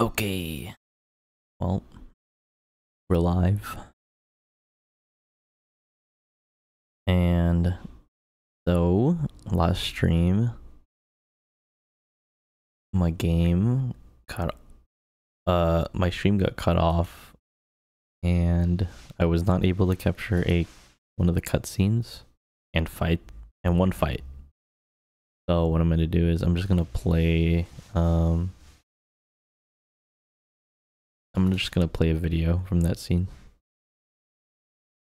Okay. Well, we're live. And so, last stream, my game cut uh my stream got cut off and I was not able to capture a one of the cutscenes and fight and one fight. So what I'm gonna do is I'm just gonna play um I'm just gonna play a video from that scene.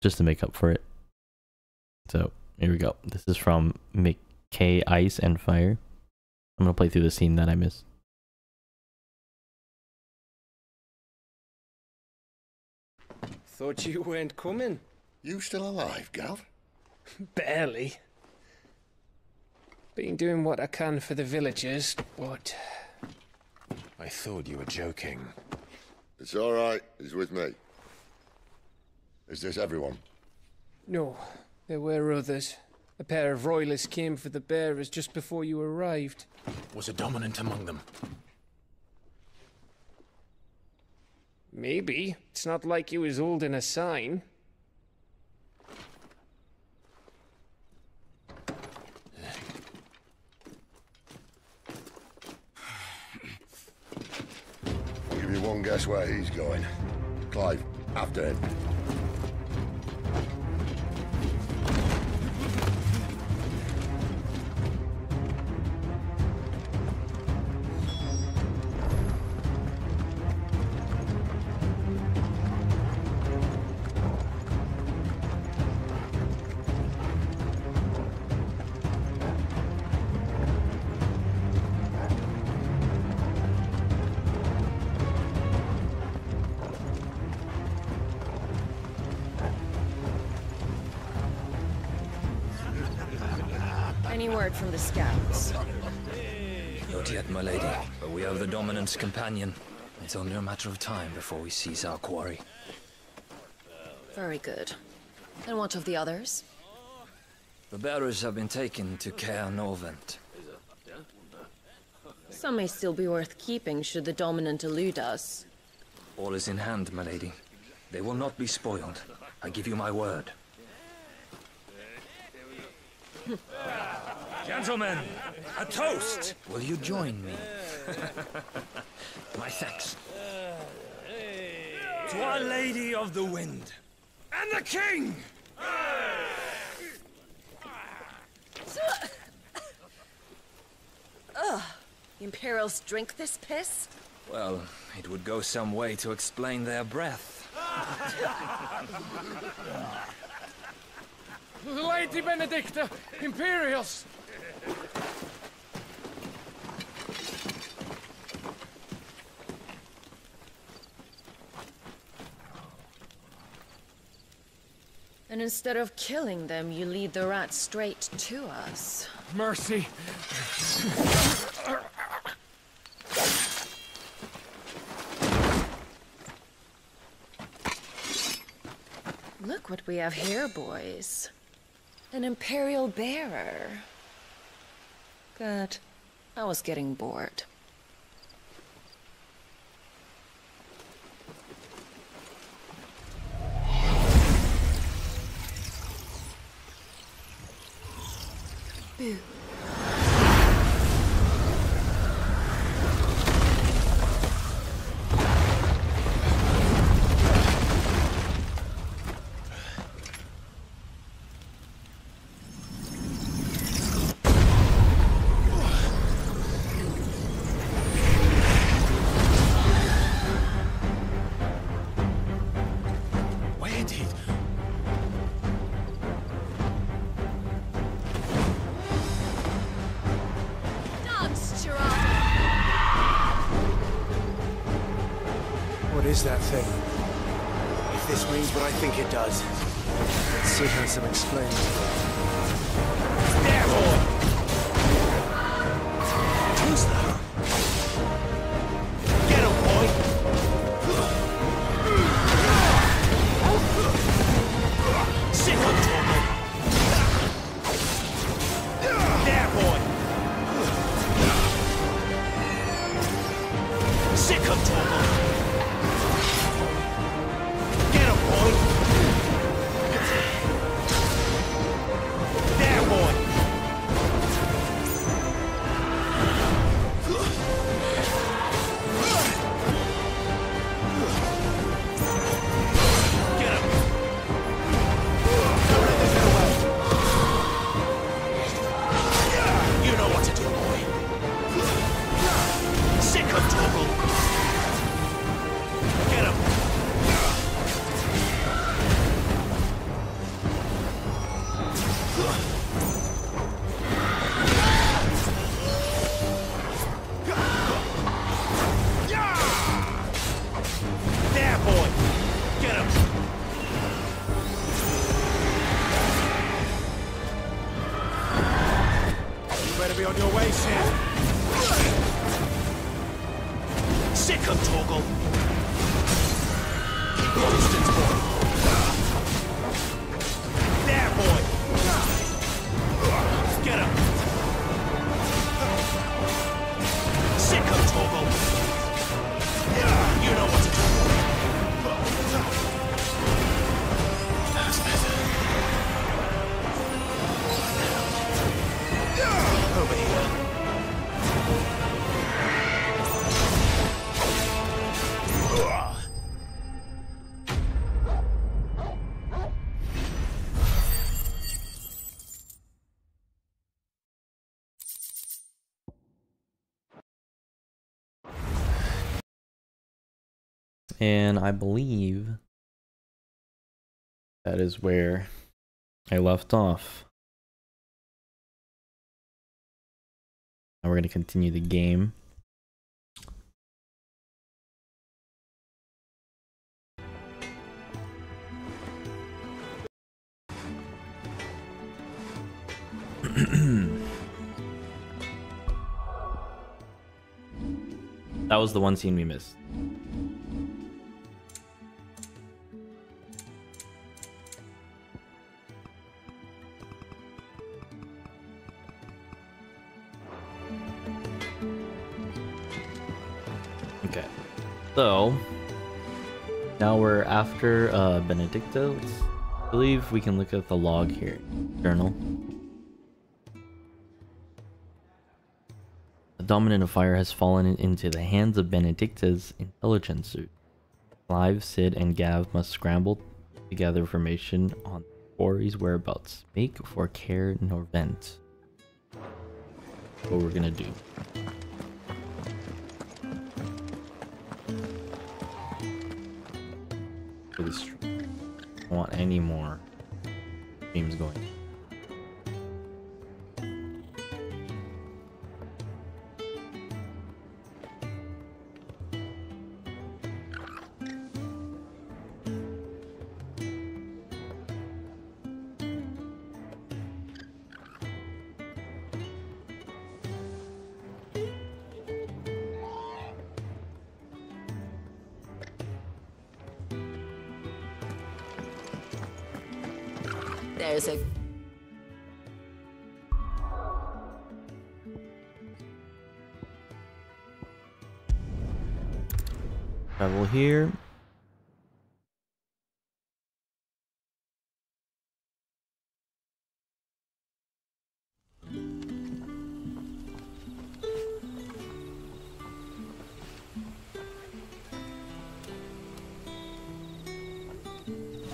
Just to make up for it. So here we go. This is from McKay Ice and Fire. I'm gonna play through the scene that I missed. Thought you weren't coming. You still alive, Gav? Barely. Been doing what I can for the villagers, but. I thought you were joking. It's all right. He's with me. Is this everyone? No, there were others. A pair of royalists came for the bearers just before you arrived. Was a dominant among them? Maybe. It's not like he was holding a sign. One guess where he's going. Clive, after him. Have companion. It's only a matter of time before we seize our quarry. Very good. And what of the others? The bearers have been taken to Caer Norvent. Some may still be worth keeping should the dominant elude us. All is in hand, my lady. They will not be spoiled. I give you my word. Gentlemen, a toast! Will you join me? my thanks. To Our Lady of the Wind. And the King! The Imperials drink this piss? Well, it would go some way to explain their breath. Lady Benedicta! Imperials! And instead of killing them, you lead the rats straight to us. Mercy! Look what we have here, boys. An Imperial bearer. Good. I was getting bored. What is that thing? If this means what I think it does, let's see how some explains. Sick of Torgal! And I believe that is where I left off. Now we're going to continue the game. that was the one scene we missed. Okay. So now we're after uh Benedicta. Let's I believe we can look at the log here. Journal. The dominant of fire has fallen into the hands of Benedicta's intelligence suit. Clive, Cid, and Gav must scramble to gather information on quarry's whereabouts. Make for Caer Norvent. What we're gonna do. I don't want any more streams going.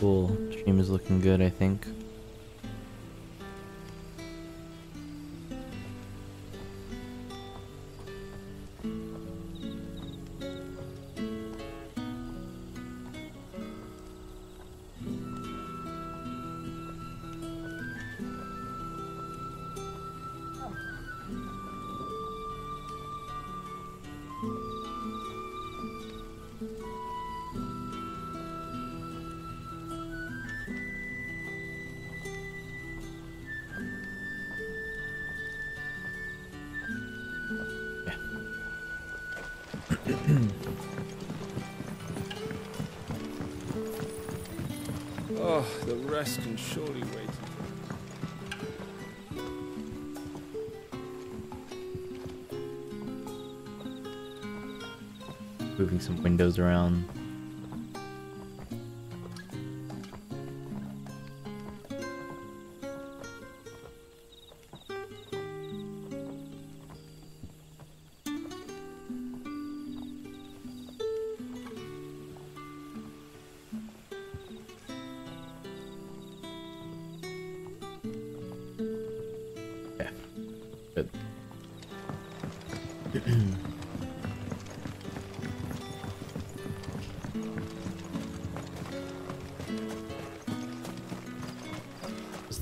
Cool. Stream is looking good, I think.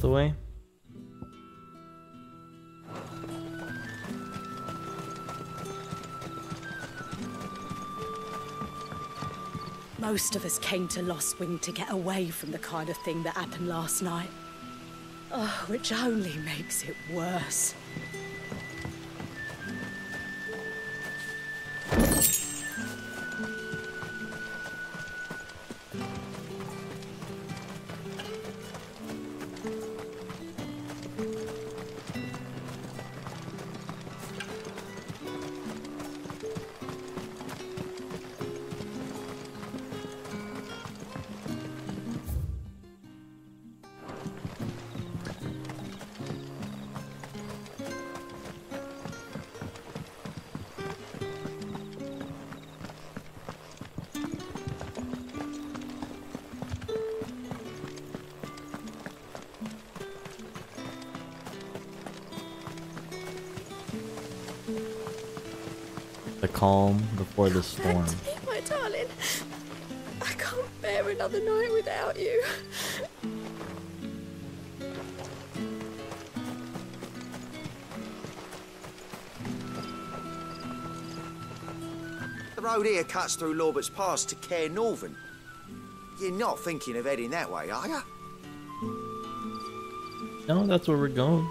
The way? Most of us came to Lostwing to get away from the kind of thing that happened last night. Oh, which only makes it worse. Calm before the storm. Anthony, my darling, I can't bear another night without you. The road here cuts through Lorbert's Pass to Caer Norvent. You're not thinking of heading that way, are you? No, that's where we're going.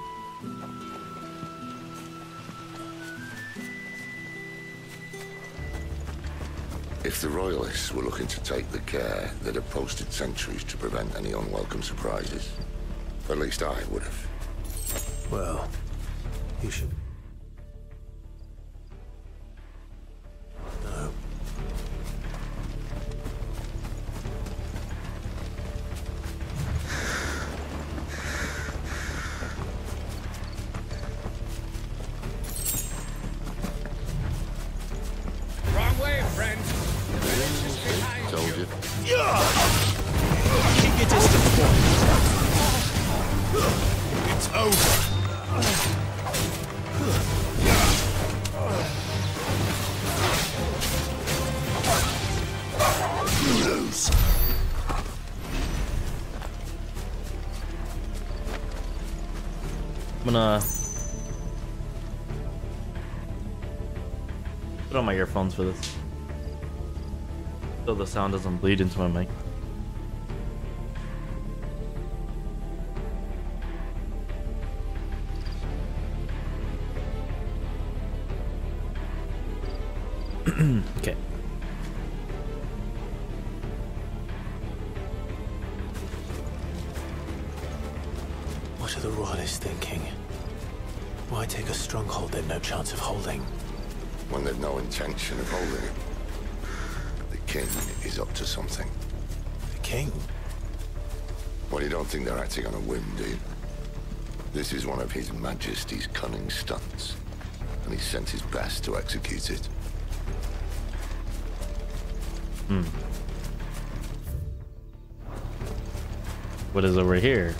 If the Royalists were looking to take the care, they'd have posted sentries to prevent any unwelcome surprises. At least I would have. Well, you should. Earphones for this. So the sound doesn't bleed into my mic. okay. What are the Royalists thinking? Why take a stronghold they've no chance of holding? When they've no intention of holding it. The king is up to something. The king? Well, you don't think they're acting on a whim, do you? This is one of His Majesty's cunning stunts, and he sent his best to execute it. Hmm. What is over here?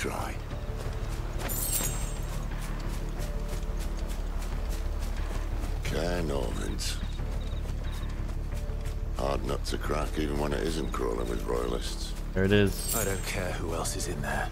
Try. Care Norvins. Hard nut to crack, even when it isn't crawling with royalists. There it is. I don't care who else is in there.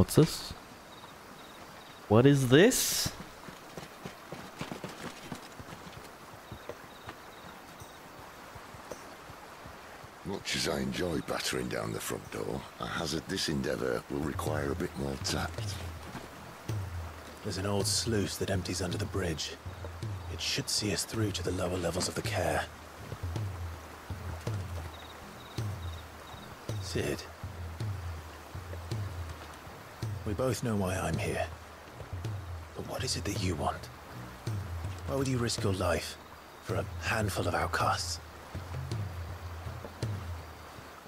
What's this? What is this? Much as I enjoy battering down the front door, I hazard this endeavour will require a bit more tact. There's an old sluice that empties under the bridge. It should see us through to the lower levels of the care. Cid. We both know why I'm here. But what is it that you want? Why would you risk your life for a handful of outcasts?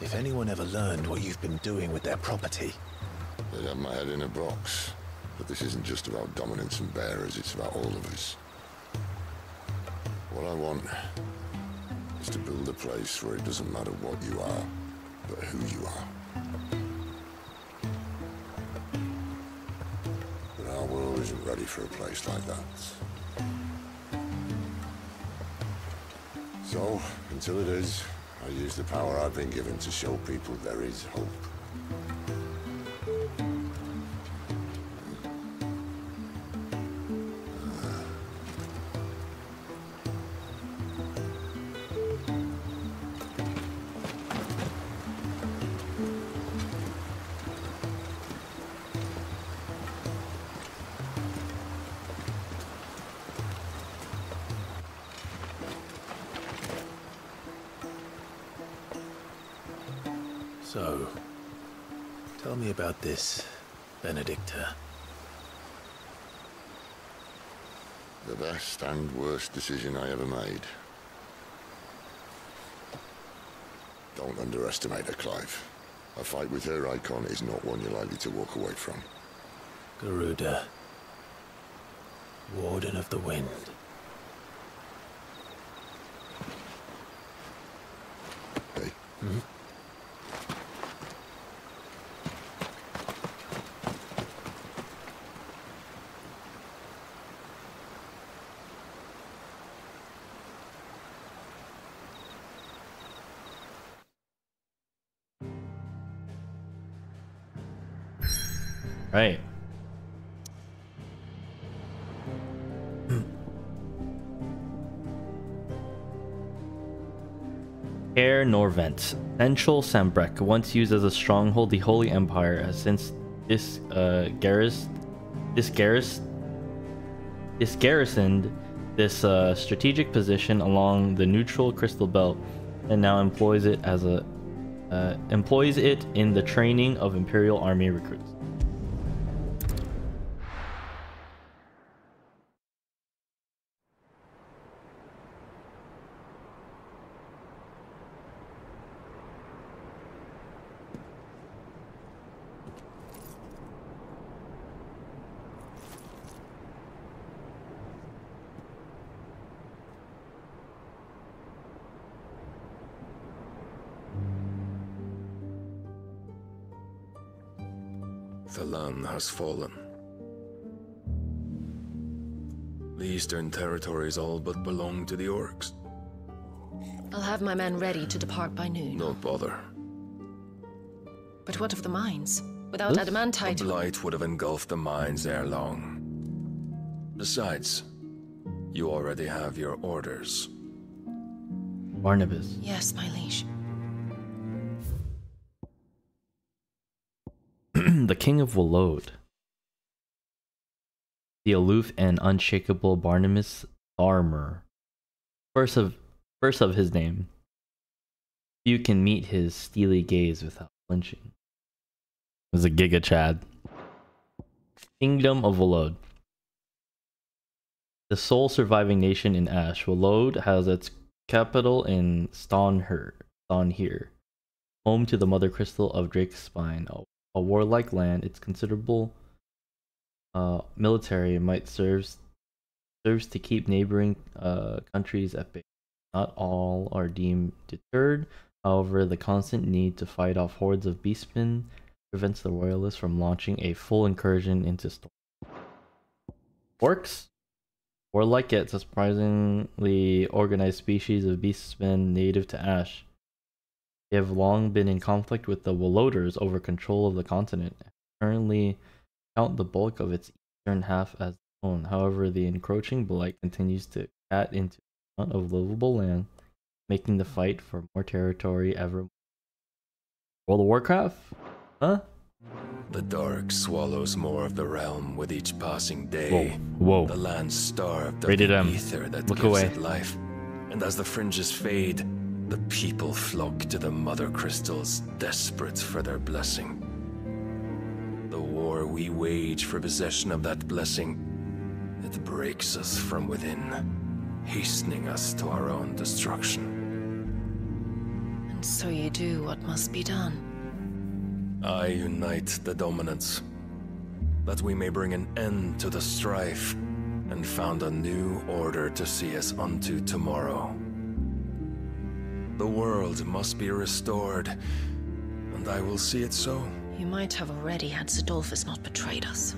If anyone ever learned what you've been doing with their property, They'd have my head in a box. But this isn't just about dominants and bearers, it's about all of us. What I want is to build a place where it doesn't matter what you are, but who you are. Ready for a place like that. So, until it is, I use the power I've been given to show people there is hope. Underestimate her, Clive. A fight with her icon is not one you're likely to walk away from. Garuda. Warden of the Wind. Caer Norvent. Central Sanbreque, once used as a stronghold, the Holy Empire has since this uh, garris, disgarris, disgarrisoned this uh, strategic position along the neutral crystal belt and now employs it as a uh, employs it in the training of Imperial Army recruits. Has fallen. The Eastern territories all but belong to the orcs. I'll have my men ready to depart by noon. No bother. But what of the mines? Without The adamantite... blight would have engulfed the mines ere long. Besides, you already have your orders. Barnabas. Yes, my liege. The King of Waloed. The aloof and unshakable Barnabas Tharmr. First of first of his name. You can meet his steely gaze without flinching. It was a Giga Chad. Kingdom of Waloed. The sole surviving nation in Ash, Waloed has its capital in Stonher, Stonhere, home to the mother crystal of Drake's spine, a a warlike land, its considerable uh, military might serves serves to keep neighboring uh, countries at bay. Not all are deemed deterred. However, the constant need to fight off hordes of beastmen prevents the royalists from launching a full incursion into Storm. Orcs, or warlike yet surprisingly organized species of beastmen native to Ash. They have long been in conflict with the Waloeders over control of the continent. currently count the bulk of its eastern half as own. However, the encroaching blight continues to cut into the amount of livable land, making the fight for more territory ever. more. World of Warcraft? Huh? The dark swallows more of the realm with each passing day. Whoa. Whoa. The land starved of Rated the M. ether that Look gives away. it life. And as the fringes fade, the people flock to the mother crystals, desperate for their blessing. The war we wage for possession of that blessing, it breaks us from within, hastening us to our own destruction. And so you do what must be done. I unite the dominants, that we may bring an end to the strife and found a new order to see us unto tomorrow. The world must be restored, and I will see it so. You might have already had Cidolfus not betrayed us.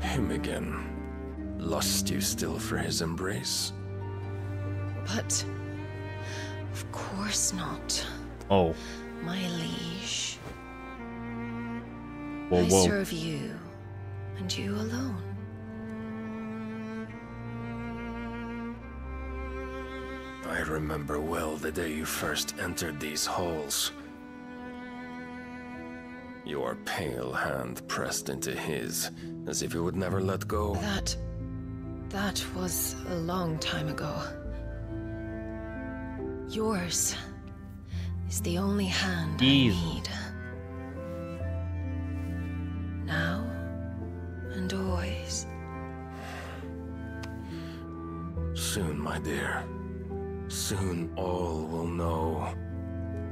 Him again. Lust you still for his embrace? But... Of course not. Oh. My liege. Whoa, I serve you, and you alone. I remember well the day you first entered these halls. Your pale hand pressed into his, as if you would never let go. That... that was a long time ago. Yours is the only hand Ease. I need. Now and always. Soon, my dear. Soon all will know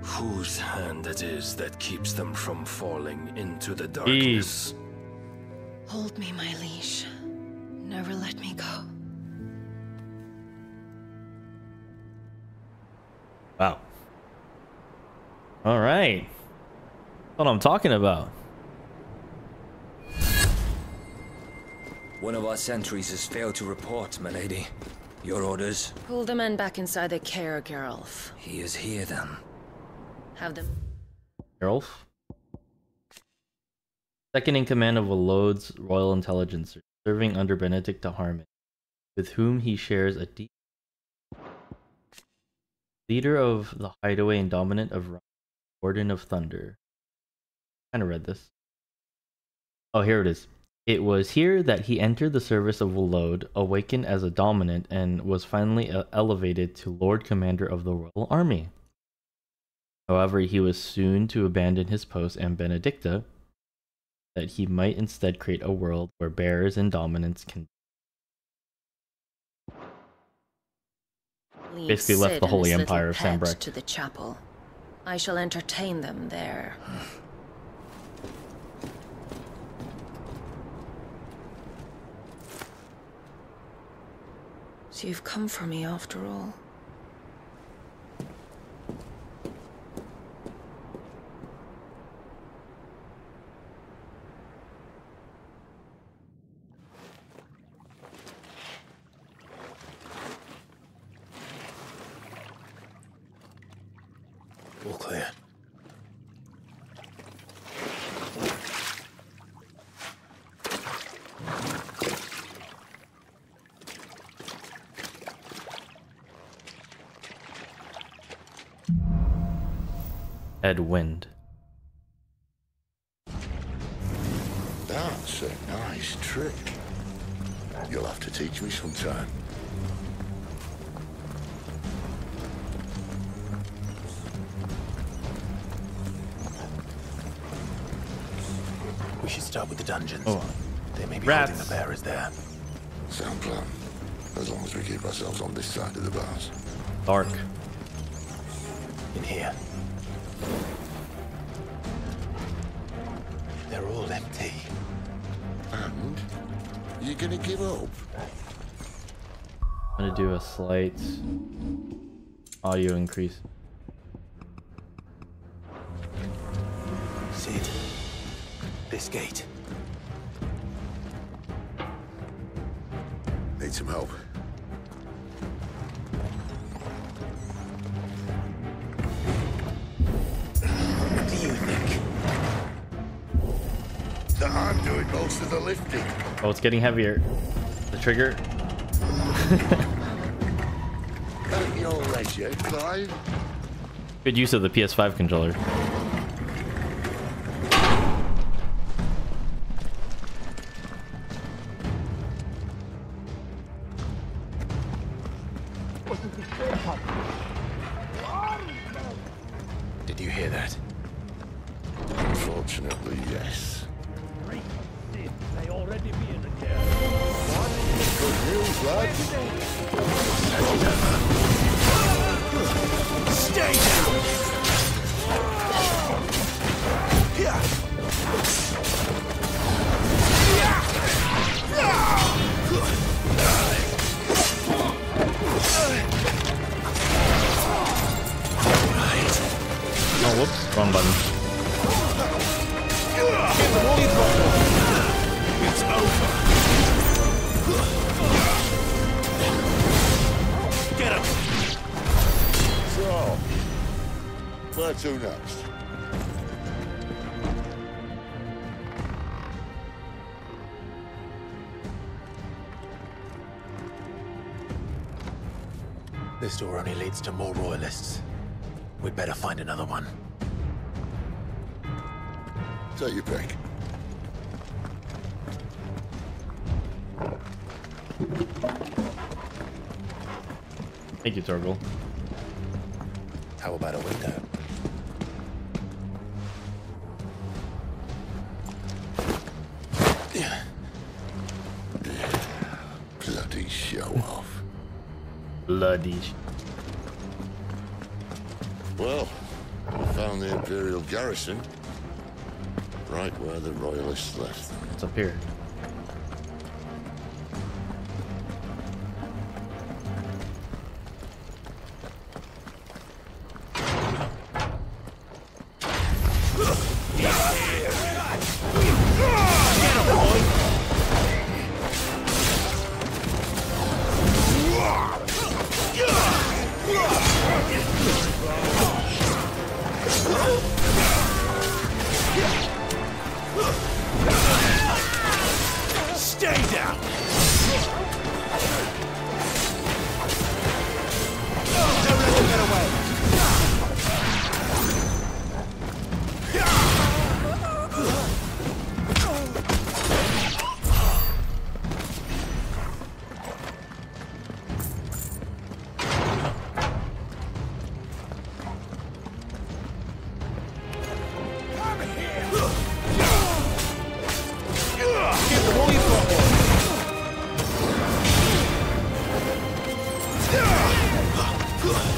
whose hand it is that keeps them from falling into the darkness. Hold me, my liege. Never let me go. Wow. All right. That's what I'm talking about. One of our sentries has failed to report, milady. Your orders? Pull the men back inside the care, Geralf. He is here then. Have them. Geralf? Second in command of Waloed's Royal Intelligence, serving under Benedicta Harman, with whom he shares a deep leader of the hideaway and dominant of Ramuh, Warden of Thunder. Kind of read this. Oh, here it is. It was here that he entered the service of Waloed, awakened as a dominant, and was finally uh, elevated to Lord Commander of the Royal Army. However, he was soon to abandon his post and Benedicta, that he might instead create a world where bearers and dominants can Lead Basically left the and Holy Empire of pet Sanbreque. to the chapel. I shall entertain them there. So you've come for me after all. All clear. Headwind. That's a nice trick. You'll have to teach me sometime. We should start with the dungeons. Oh. They may be Rats. holding the bearers there. Sound plan. As long as we keep ourselves on this side of the bars. Dark. In here. Gonna give up? I'm gonna do a slight audio increase. it's getting heavier. The trigger. Good use of the PS5 controller. leads to more Royalists. We'd better find another one. Take your pick. Thank you, Torgal. How about a window? Bloody show off. Bloody garrison right where the Royalists left them. It's up here. あっ!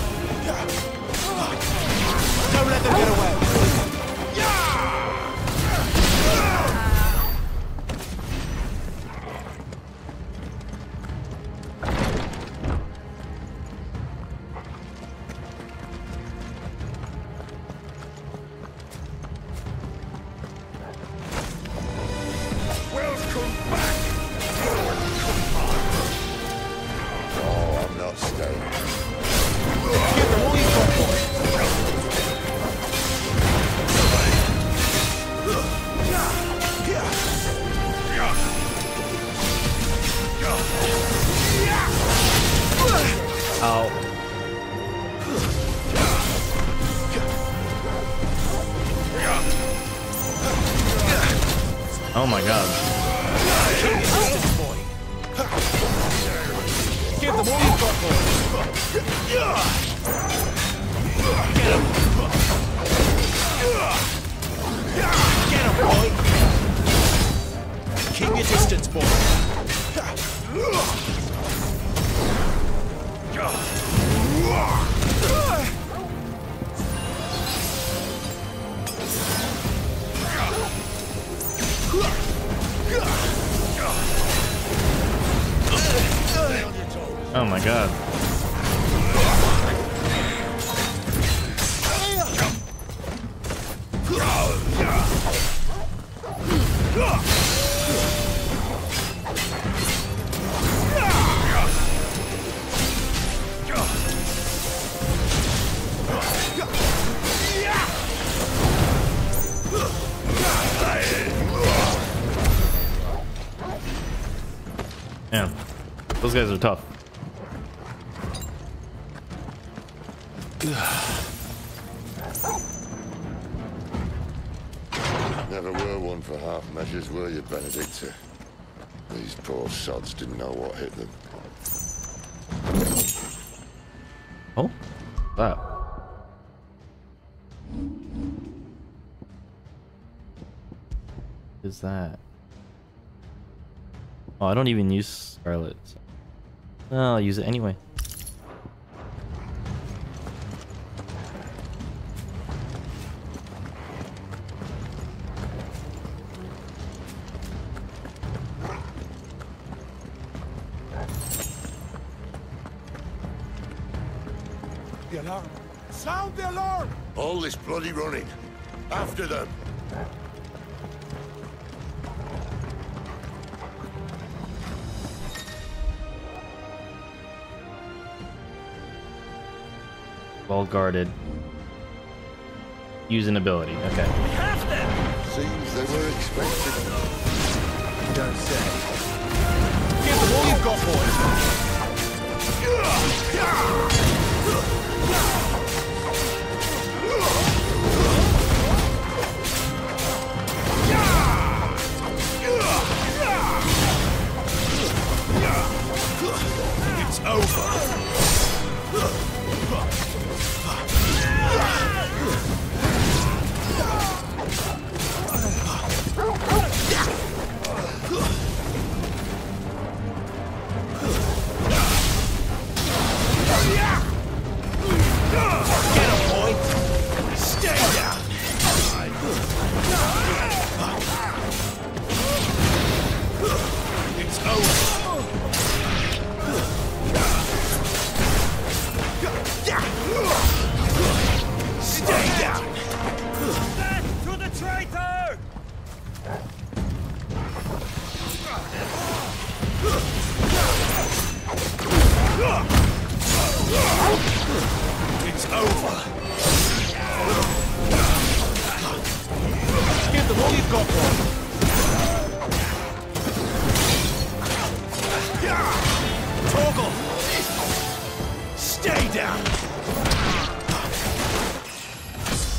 Oh my god. Those guys are tough. Measures, were you, Benedicta? Uh, these poor sods didn't know what hit them. Oh, that. Is that? Oh, I don't even use Scarlet. So. I'll use it anyway. Bloody running. After them. Well guarded. Use an ability. Okay. Seems they were expected. Don't say. Give them all you've got, boys! It's over!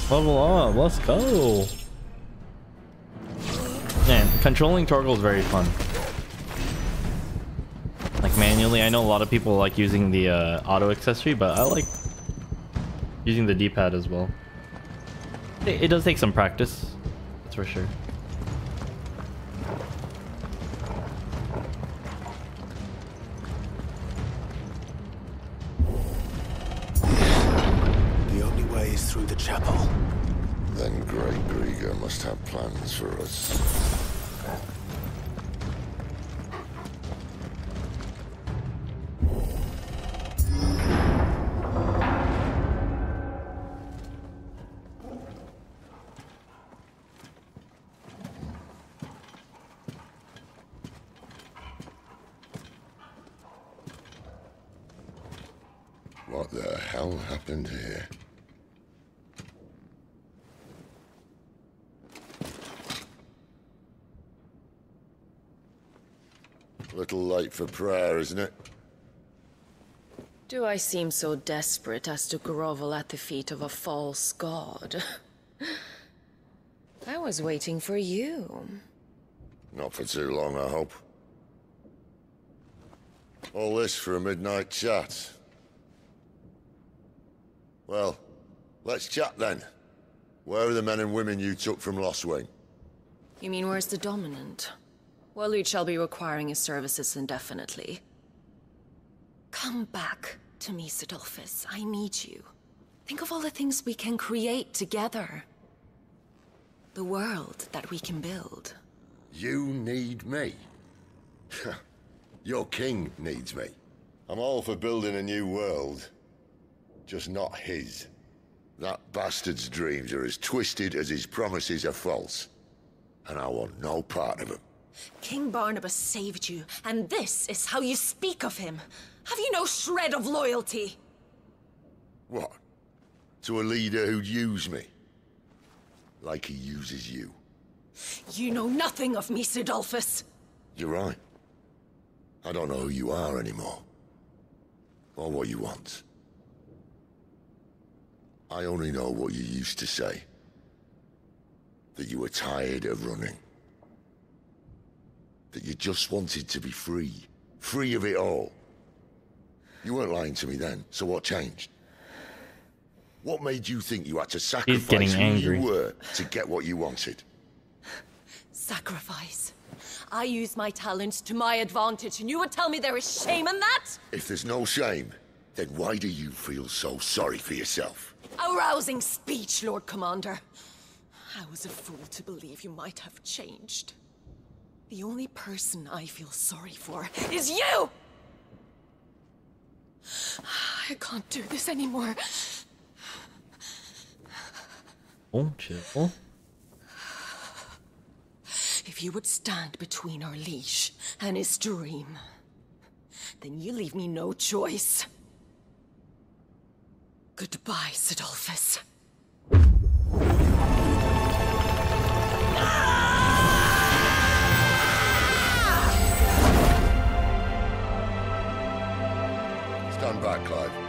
Level up. Let's go. Man, controlling Torgal is very fun. Like manually, I know a lot of people like using the uh, auto accessory, but I like using the D-pad as well. It, it does take some practice, that's for sure. Plans for prayer, isn't it? Do I seem so desperate as to grovel at the feet of a false god? I was waiting for you. Not for too long, I hope. All this for a midnight chat. Well, let's chat then. Where are the men and women you took from Lostwing? You mean where's the dominant? Well, Lude shall be requiring his services indefinitely. Come back to me, Cidolfus. I need you. Think of all the things we can create together. The world that we can build. You need me. Your king needs me. I'm all for building a new world. Just not his. That bastard's dreams are as twisted as his promises are false. And I want no part of them. King Barnabas saved you, and this is how you speak of him. Have you no shred of loyalty? What? To a leader who'd use me? Like he uses you. You know nothing of me, Cidolfus. You're right. I don't know who you are anymore. Or what you want. I only know what you used to say. That you were tired of running. That you just wanted to be free. Free of it all. You weren't lying to me then, so what changed? What made you think you had to sacrifice getting who angry. you were to get what you wanted? Sacrifice. I use my talents to my advantage, and you would tell me there is shame in that? If there's no shame, then why do you feel so sorry for yourself? A rousing speech, Lord Commander. I was a fool to believe you might have changed. The only person I feel sorry for is you! I can't do this anymore. Oh, chill. If you would stand between our leash and his dream, then you leave me no choice. Goodbye, Cidolfus. Back, Clive.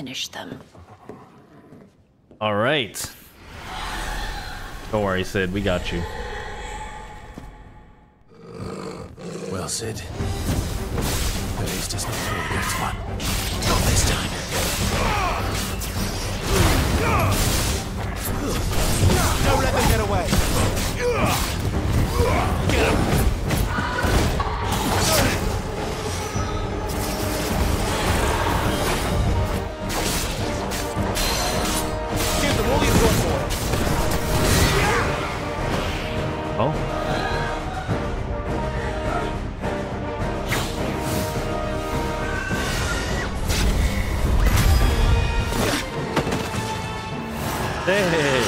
Finish them. All right. Don't worry, Cid. We got you. Well, Cid. At least it's not all against one. Not this time. Don't let them get away. Get him. Oh. Hey.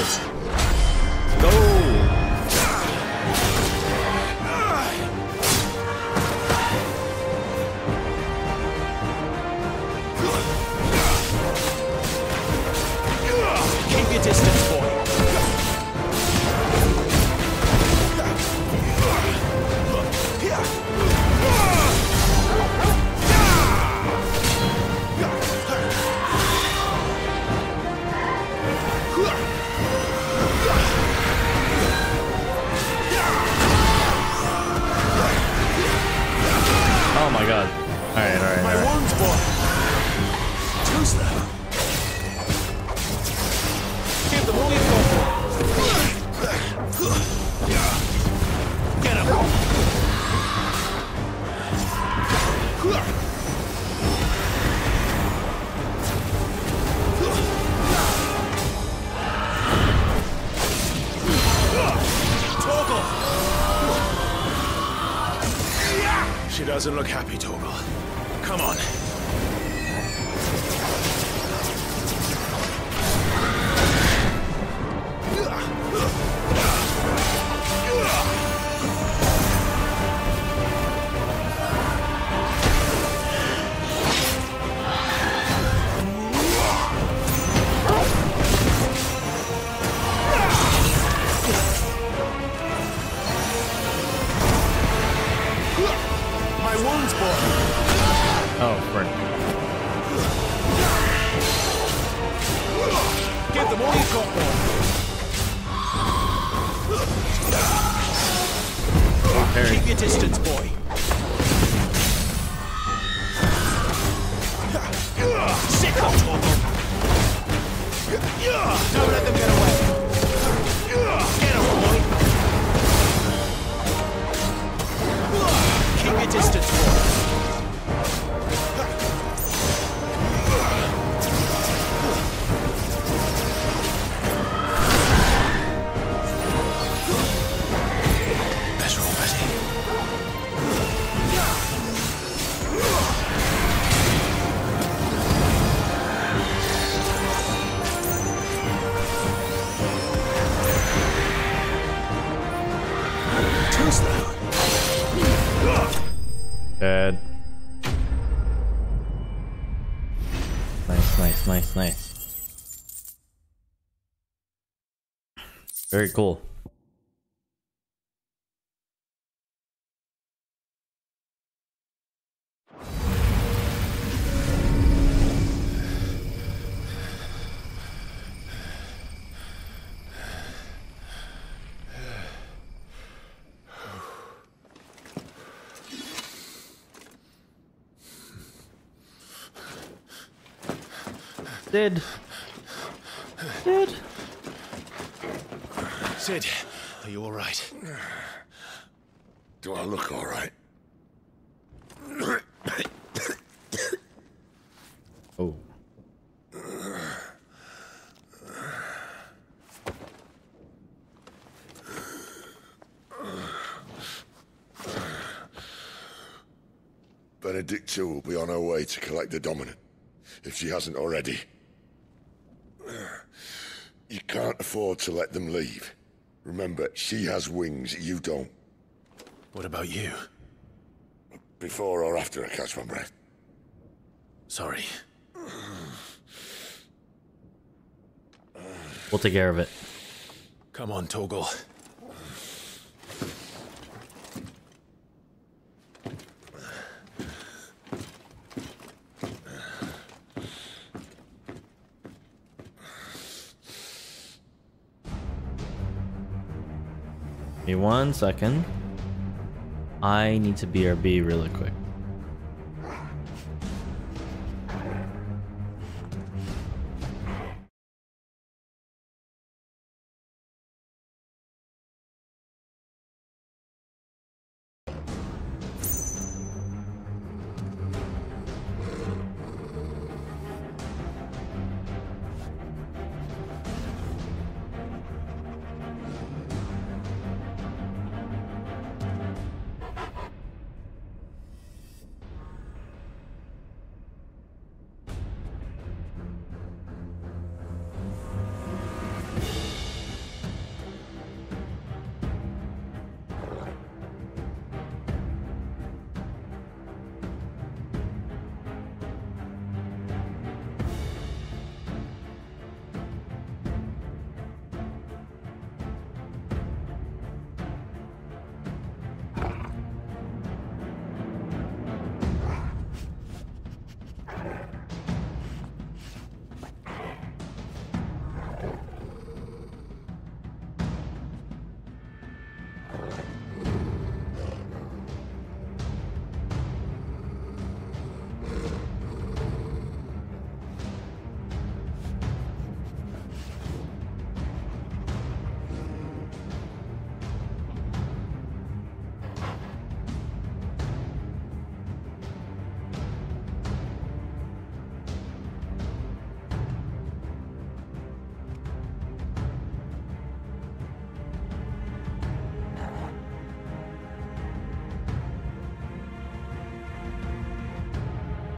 Oh, frick. Give them all you've got, boy. Keep your distance, boy. Sit up, Torgal. Don't let them get away. Get him, boy. Keep your distance, boy. Dead. Nice, nice, nice, nice. Very cool. Did. Did. Cid, are you all right? Do I look all right? Oh. Benedicta will be on her way to collect the Dominant, if she hasn't already. You can't afford to let them leave. Remember, she has wings, you don't. What about you? Before or after I catch my breath. Sorry. We'll take care of it. Come on, Torgal. One second. I need to BRB really quick.